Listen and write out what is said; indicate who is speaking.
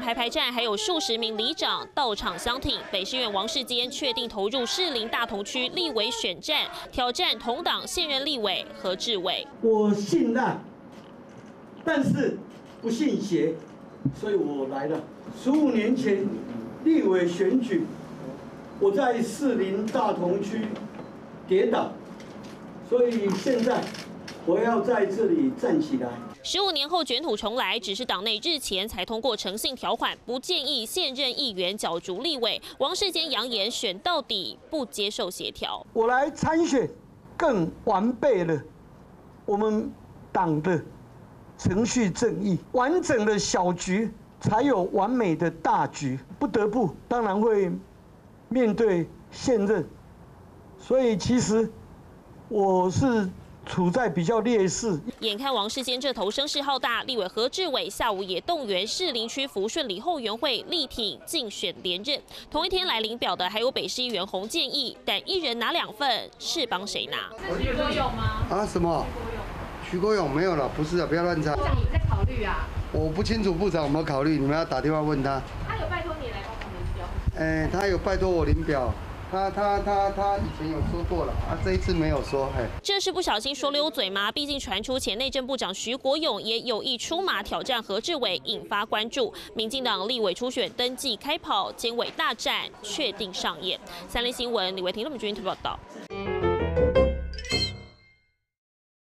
Speaker 1: 排排站，还有数十名里长到场相挺。北市院王世坚确定投入士林大同区立委选战，挑战同党现任立委何志伟。
Speaker 2: 我信赖，但是不信邪，所以我来了。十五年前立委选举，我在士林大同区跌倒，所以现在我要在这里站起来。
Speaker 1: 十五年后卷土重来，只是党内日前才通过诚信条款，不建议现任议员角逐立委。王世坚扬言选到底，不接受协调。
Speaker 2: 我来参选，更完备了我们党的程序正义，完整的小局才有完美的大局。不得不，当然会面对现任，所以其实我是。处在比较劣势。
Speaker 1: 眼看王世坚这头声势浩大，立委何志伟下午也动员士林区福顺里后援会力挺竞选连任。同一天来领表的还有北市议员洪建义，但一人拿两份，是帮谁拿？
Speaker 3: 徐国勇吗？
Speaker 4: 啊什么？徐国勇没有了，不是啊，不要乱猜。
Speaker 3: 部长有在考虑啊？
Speaker 4: 我不清楚部长有没有考虑，你们要打电话问他。
Speaker 3: 他有拜托你来帮我领表？
Speaker 4: 哎，他有拜托我领表。他他他他以前有说过了啊，这一次没有说。哎，
Speaker 1: 这是不小心说溜嘴吗？毕竟传出前内政部长徐国勇也有意出马挑战何志伟，引发关注。民进党立委初选登记开跑，监委大战确定上演。三立新闻李维婷、陆美君报道。